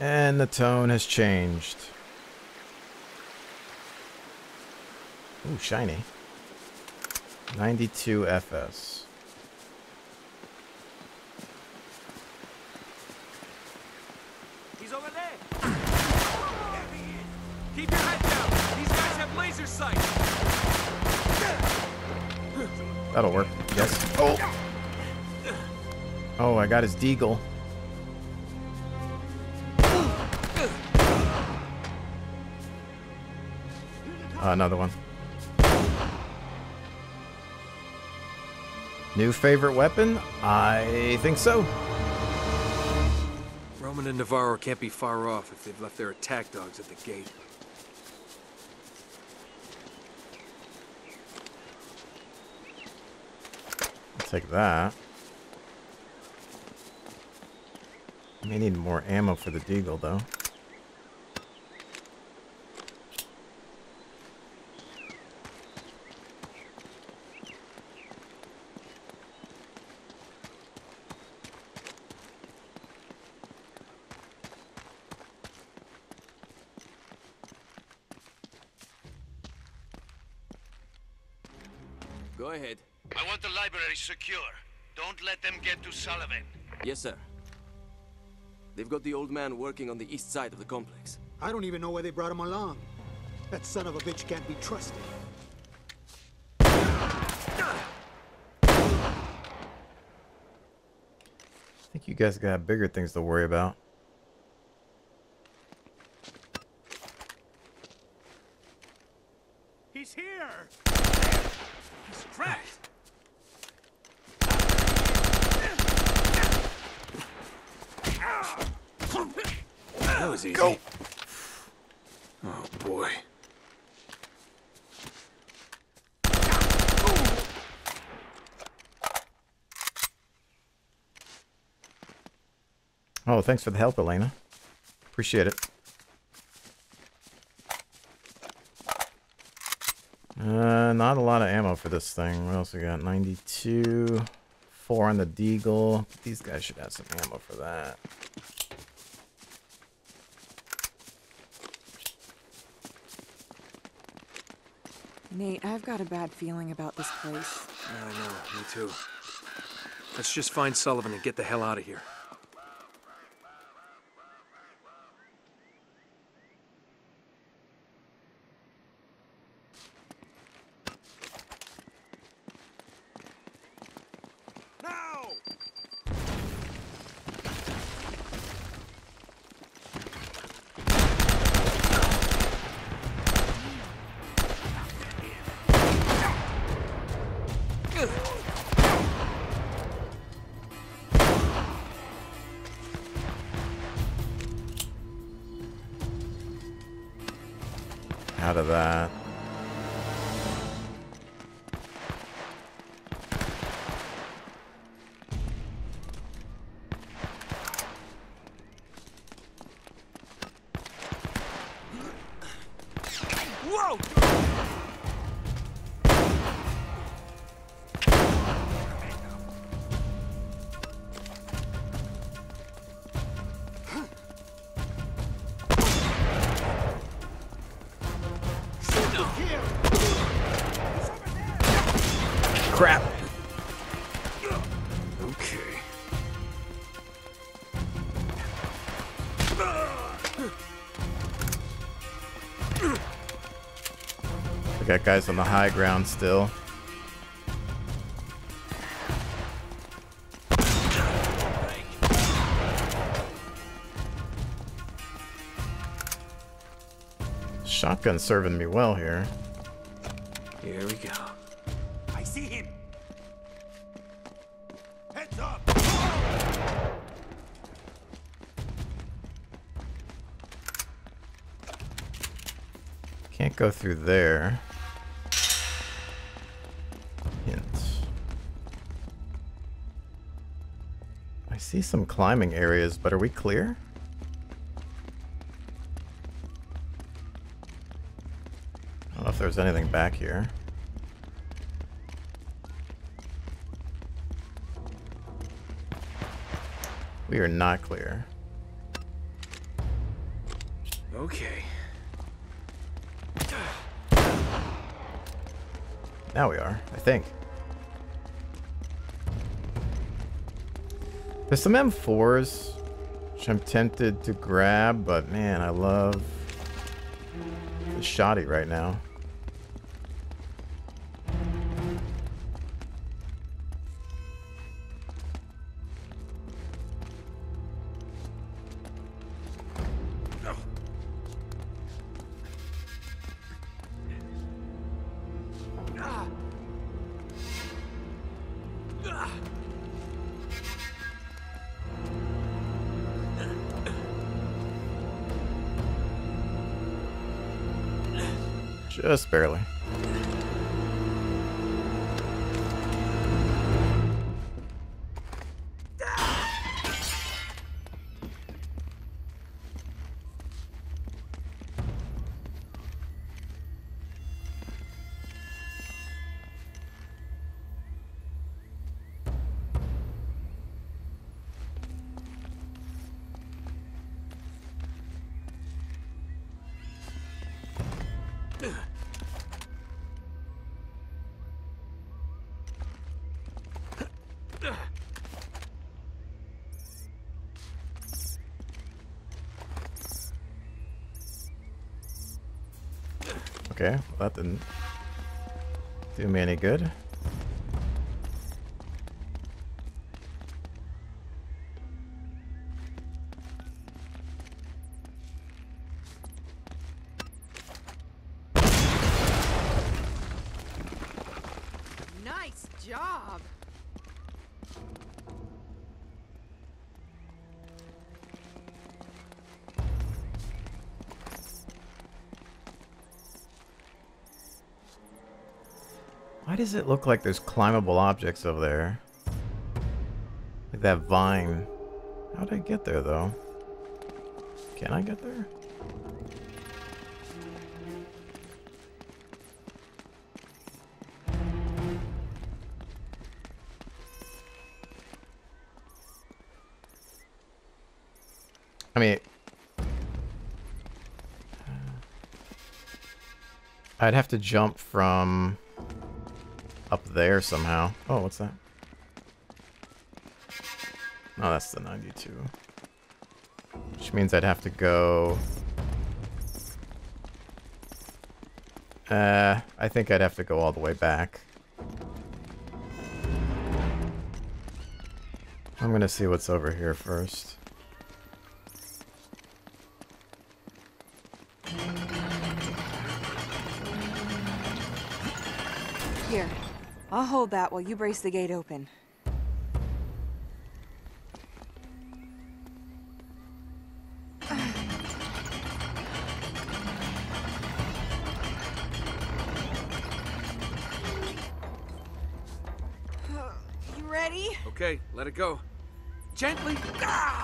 And the tone has changed. Ooh, shiny. 92 FS. He's over there. Keep your head down. These guys have laser sight. That'll work. Yes. Oh! Oh, I got his deagle. Another one. New favorite weapon? I think so. Roman and Navarro can't be far off if they've left their attack dogs at the gate. I'll take that. May need more ammo for the deagle, though. Go ahead. I want secure. Don't let them get to Sullivan. Yes, sir. They've got the old man working on the east side of the complex. I don't even know why they brought him along. That son of a bitch can't be trusted. I think you guys got bigger things to worry about. He's here! He's trapped! That was easy. Go. Oh, boy. Oh, thanks for the help, Elena. Appreciate it. Uh, not a lot of ammo for this thing. What else we got? 92. 4 on the Deagle. These guys should have some ammo for that. Nate, I've got a bad feeling about this place. I know, me too. Let's just find Sullivan and get the hell out of here. Out of that. We guys on the high ground still. Shotgun serving me well here. Here we go. I see him! Heads up! Can't go through there. See some climbing areas, but are we clear? I don't know if there's anything back here. We are not clear. Okay. Now we are, I think. There's some M4s which I'm tempted to grab, but man, I love the shoddy right now. Okay, that didn't do me any good. Does it look like there's climbable objects over there? Like that vine. How'd I get there, though? Can I get there? I mean, I'd have to jump from there somehow. Oh, what's that? Oh, that's the 92. Which means I'd have to go... Uh, I think I'd have to go all the way back. I'm gonna see what's over here first. I'll hold that while you brace the gate open. You ready? Okay, let it go. Gently. Ah,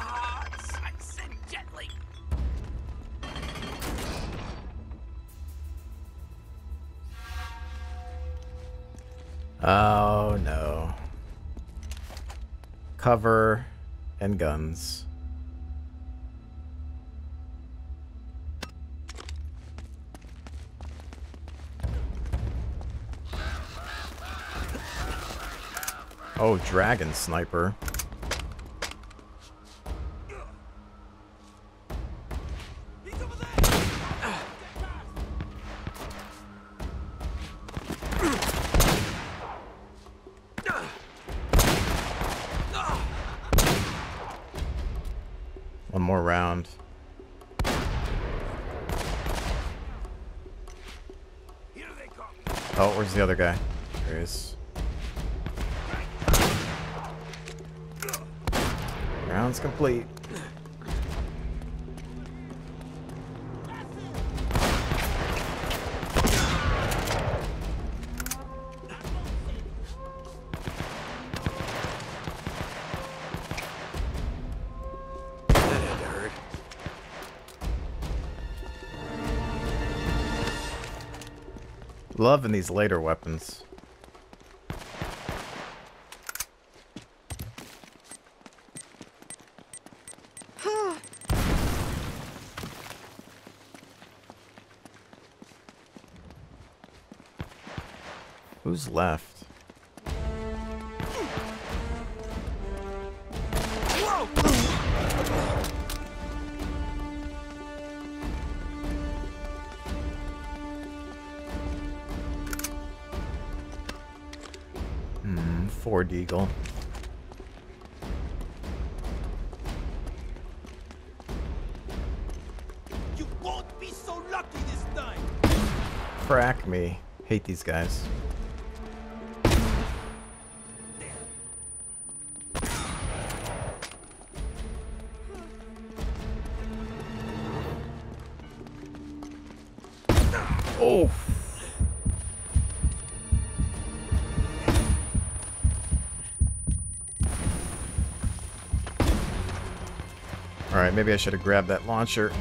Oh no. Cover and guns. Oh, dragon sniper. Loving these later weapons. Who's left? Hmm, Eagle. You won't be so lucky this time. Crack me. Hate these guys. Alright, maybe I should have grabbed that launcher.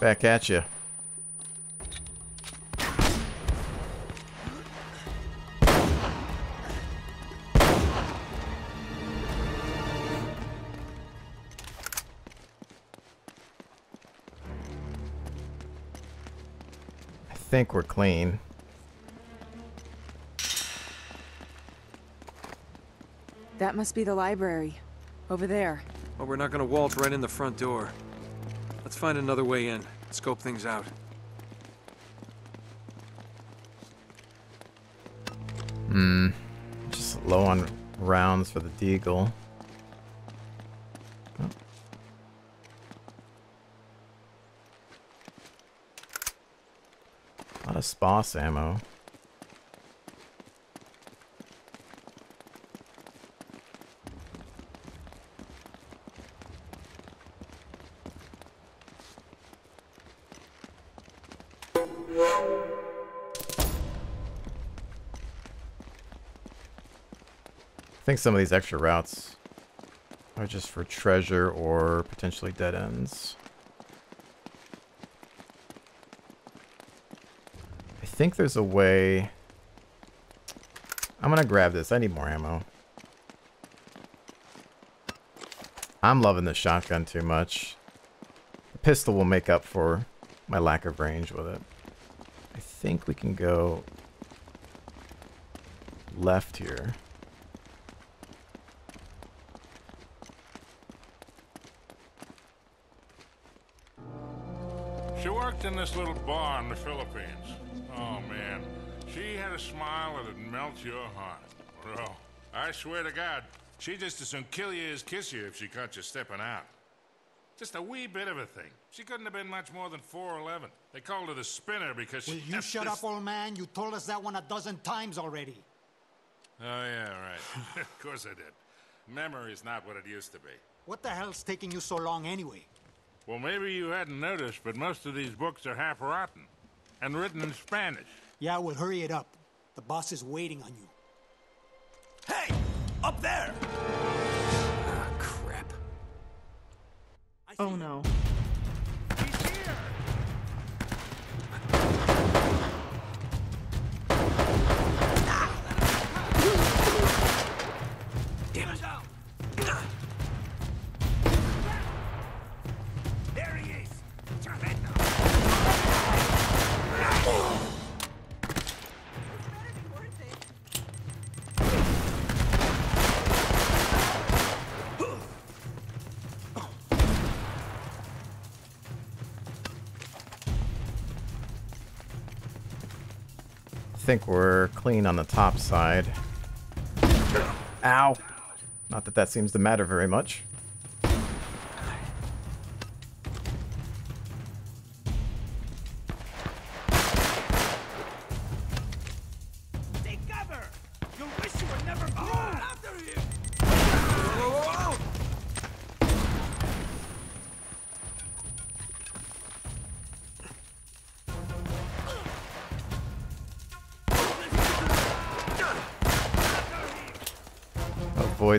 Back at you. Think we're clean. That must be the library. Over there. Well, we're not gonna waltz right in the front door. Let's find another way in. Scope things out. Hmm. Just low on rounds for the Deagle. Oh. A lot of SPAS ammo. I think some of these extra routes are just for treasure or potentially dead ends. Think there's a way... I'm gonna grab this. I need more ammo. I'm loving the shotgun too much. The pistol will make up for my lack of range with it. I think we can go left here. She worked in this little bar in the Philippines. Oh, man. She had a smile that'd melt your heart. Bro, I swear to God, she'd just as soon kill you as kiss you if she caught you stepping out. Just a wee bit of a thing. She couldn't have been much more than 4'11. They called her the spinner because she... Will you shut this- up, old man? You told us that one a dozen times already. Oh, yeah, right. of course I did. Memory's not what it used to be. What the hell's taking you so long anyway? Well, maybe you hadn't noticed, but most of these books are half rotten. And written in Spanish. Yeah, well, hurry it up. The boss is waiting on you. Hey! Up there! Ah, crap. Oh no. Think we're clean on the top side. Ow! Not that that seems to matter very much.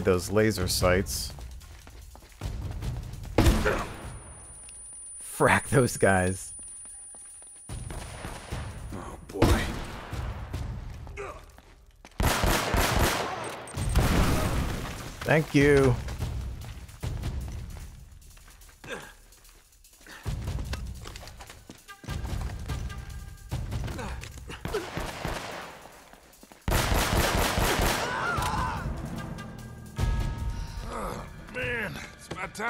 Avoid those laser sights. Frack those guys. Oh, boy. Thank you.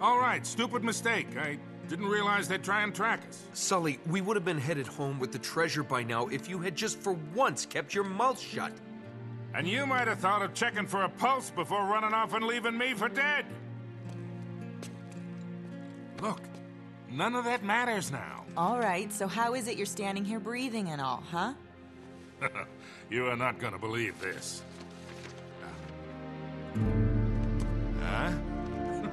All right, stupid mistake. I didn't realize they'd try and track us. Sully, we would have been headed home with the treasure by now if you had just for once kept your mouth shut. And you might have thought of checking for a pulse before running off and leaving me for dead. Look, none of that matters now. All right, so how is it you're standing here breathing and all, huh? you are not gonna believe this. Uh, huh?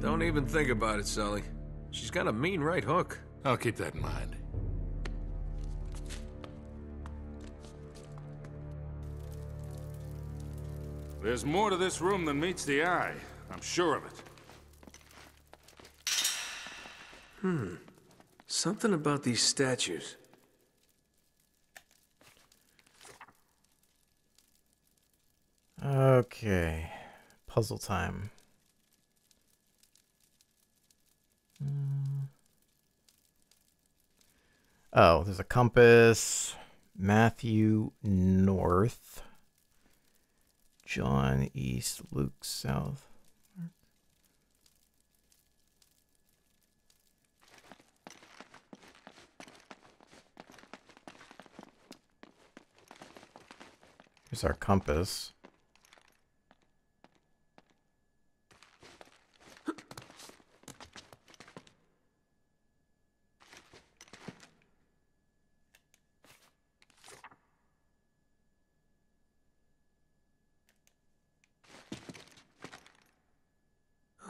Don't even think about it, Sully. She's got a mean right hook. I'll keep that in mind. There's more to this room than meets the eye. I'm sure of it. Hmm. Something about these statues. Okay. Puzzle time. Hmm. Oh, there's a compass. Matthew north. John east. Luke south. Here's our compass.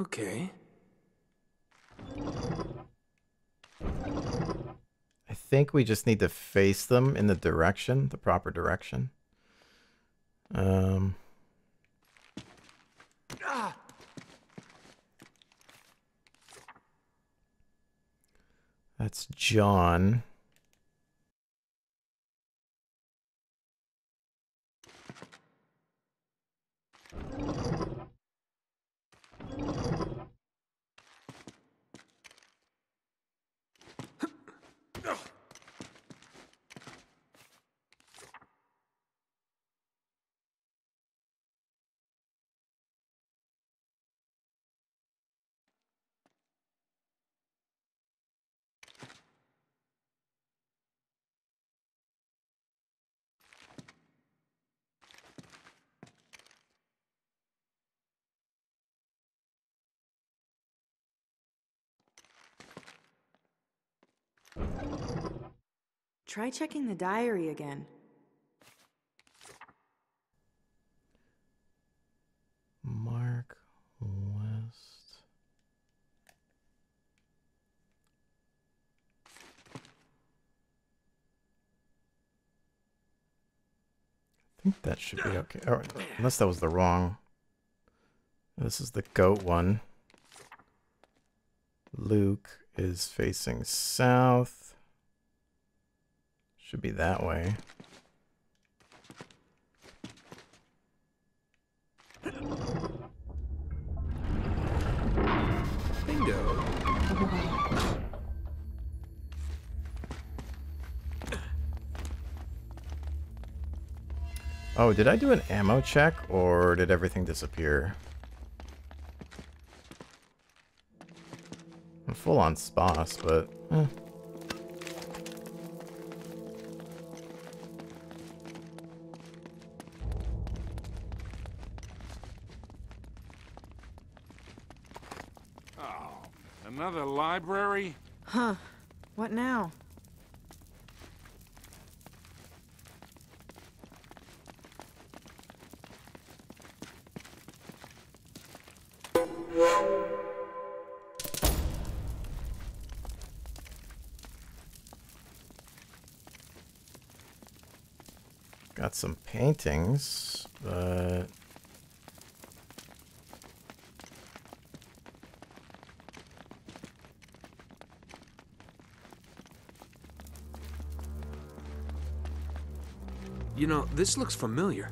Okay. I think we just need to face them in the direction, the proper direction. Um. That's John. Try checking the diary again. Mark West. I think that should be okay. Or, unless that was the wrong. This is the goat one. Luke is facing south. Should be that way. Bingo. Oh, did I do an ammo check or did everything disappear? I'm full on spas, but eh. Oh, another library? Huh. What now? Paintings, but You know, this looks familiar.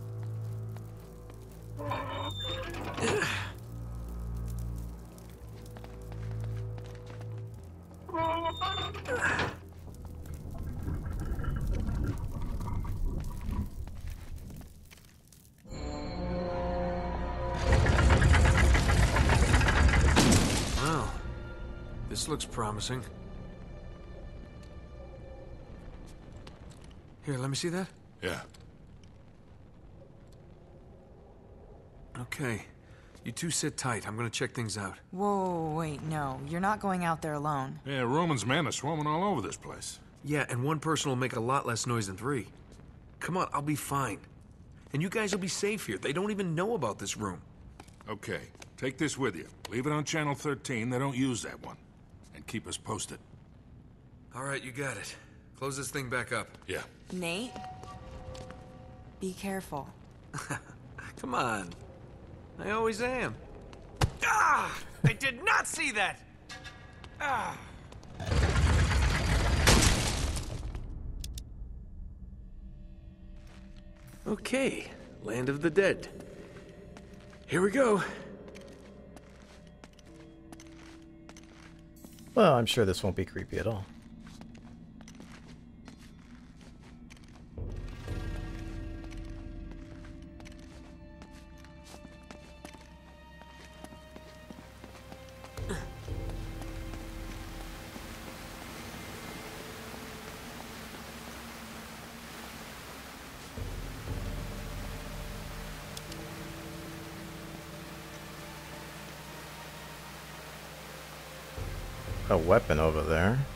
Promising. Here, let me see that. Yeah. Okay. You two sit tight. I'm gonna check things out. Whoa, wait, no. You're not going out there alone. Yeah, Roman's men are swarming all over this place. Yeah, and one person will make a lot less noise than three. Come on, I'll be fine. And you guys will be safe here. They don't even know about this room. Okay, take this with you. Leave it on Channel 13. They don't use that one. And keep us posted. All right, you got it. Close this thing back up. Yeah. Nate? Be careful. Come on. I always am. Ah! I did not see that! Ah! Okay, Land of the Dead. Here we go. Well, I'm sure this won't be creepy at all. Weapon over there.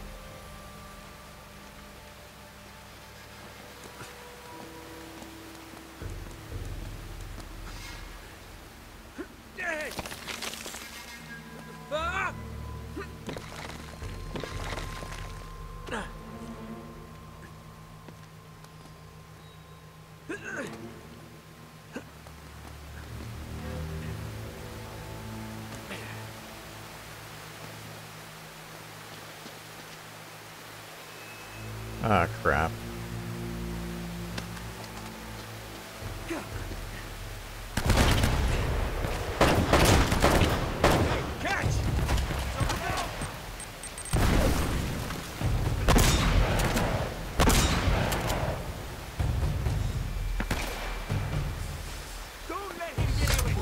Ah, crap.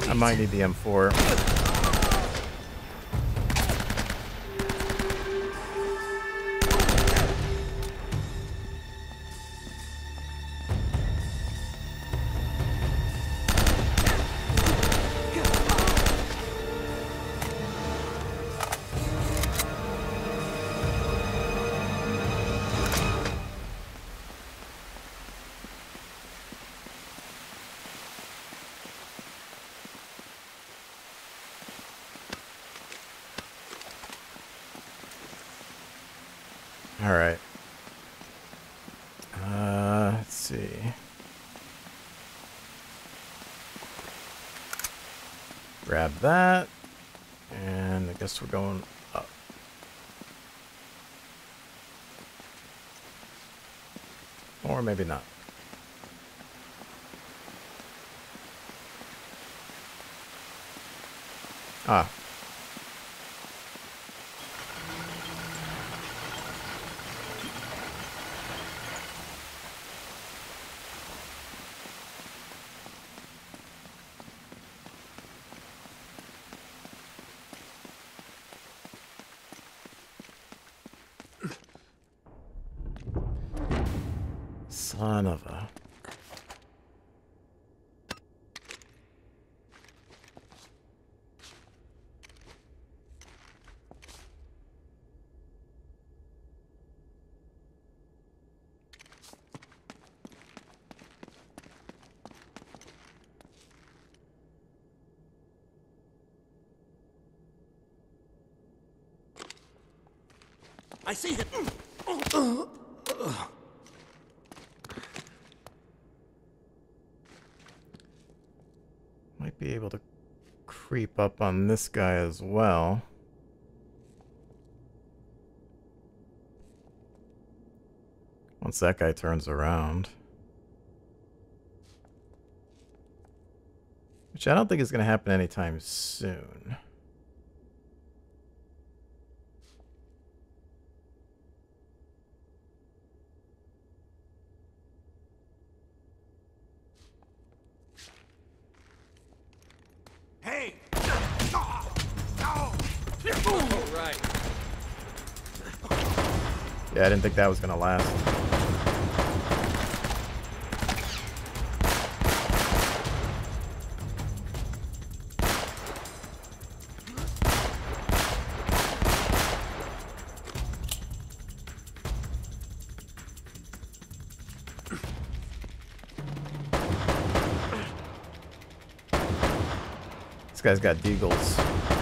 I might need the M4. Alright. Uh, let's see. Grab that. And I guess we're going up. Or maybe not. Ah, Son of a... I see him. Might be able to creep up on this guy as well. Once that guy turns around. Which I don't think is going to happen anytime soon. Hey! Right. Yeah, I didn't think that was to last. This guy's got deagles.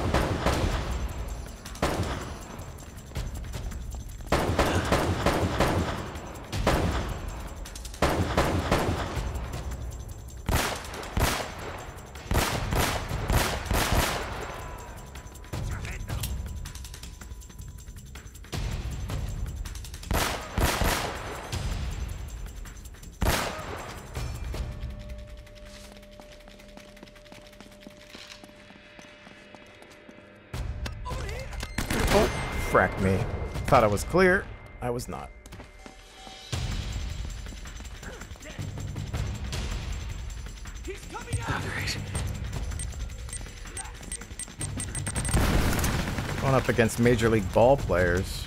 Frack me. Thought I was clear. I was not. Going up against Major League Ball players.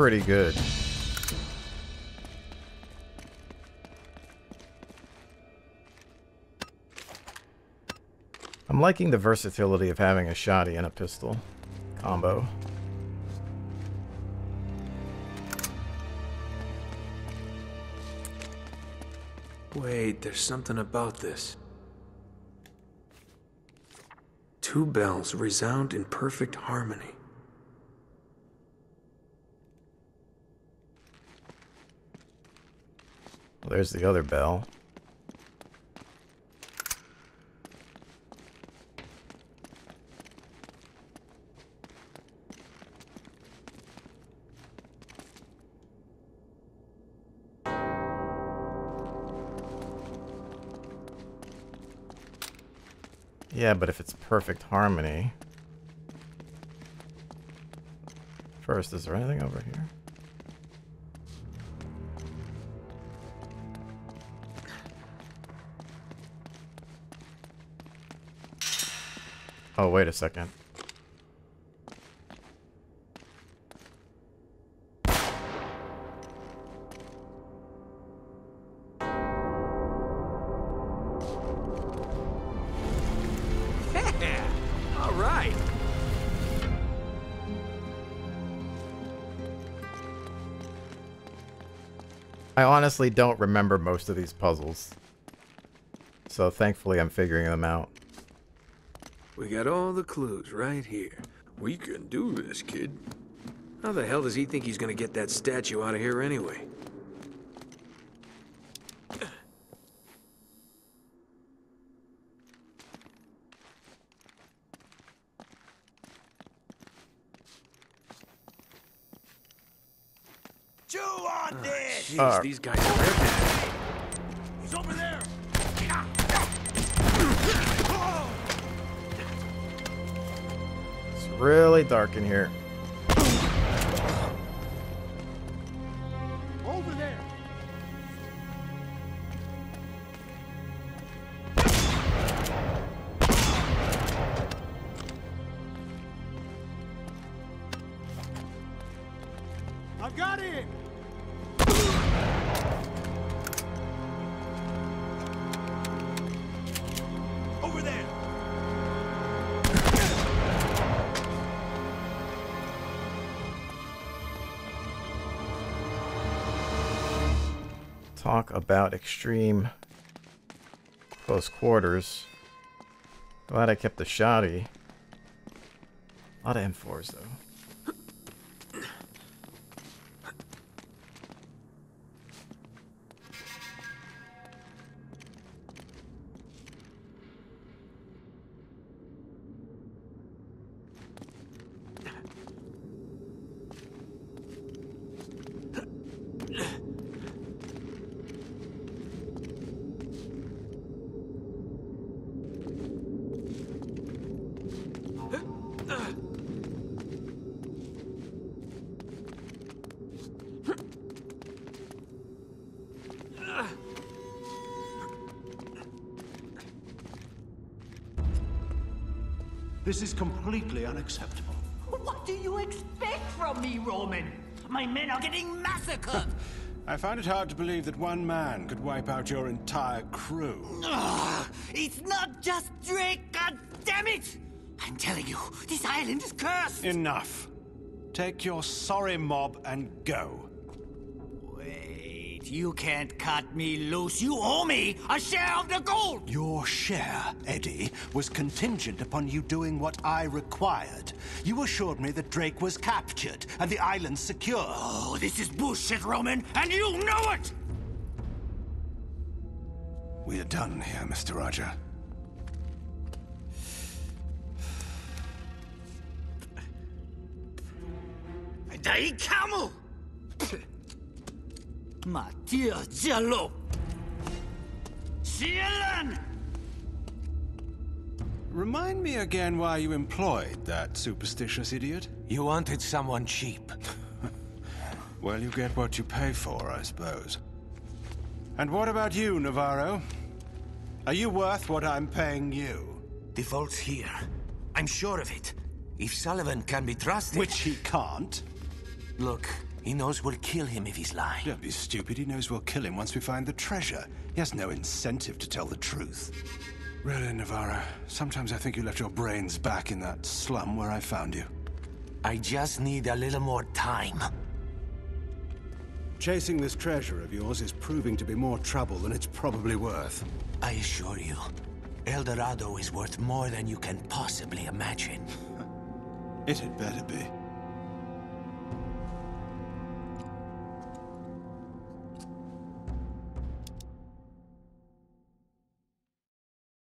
Pretty good. I'm liking the versatility of having a shotty and a pistol combo. Wait, there's something about this. Two bells resound in perfect harmony. There's the other bell. Yeah, but if it's perfect harmony. First, is there anything over here? Oh, wait a second. All right. I honestly don't remember most of these puzzles. So thankfully I'm figuring them out. We got all the clues right here. We can do this, kid. How the hell does he think he's gonna get that statue out of here anyway? Chew on this! Jeez, Uh, these guys are everywhere. Really dark in here. Over there. I've got it! Talk about extreme close quarters. Glad I kept the shoddy. A lot of M4s though. This is completely unacceptable. What do you expect from me, Roman? My men are getting massacred. I find it hard to believe that one man could wipe out your entire crew. Ugh, it's not just Drake, god damn it! I'm telling you, this island is cursed. Enough. Take your sorry mob and go. You can't cut me loose. You owe me a share of the gold. Your share, Eddie, was contingent upon you doing what I required. You assured me that Drake was captured and the island secure. Oh, this is bullshit, Roman, and you know it. We are done here, Mr. Raja. Dai Camu! Mattia Giallo! Cielan! Remind me again why you employed that superstitious idiot. You wanted someone cheap. Well, you get what you pay for, I suppose. And what about you, Navarro? Are you worth what I'm paying you? The vault's here. I'm sure of it. If Sullivan can be trusted... Which he can't. Look, he knows we'll kill him if he's lying. Don't be stupid. He knows we'll kill him once we find the treasure. He has no incentive to tell the truth. Really, Navarro, sometimes I think you left your brains back in that slum where I found you. I just need a little more time. Chasing this treasure of yours is proving to be more trouble than it's probably worth. I assure you, El Dorado is worth more than you can possibly imagine. It had better be.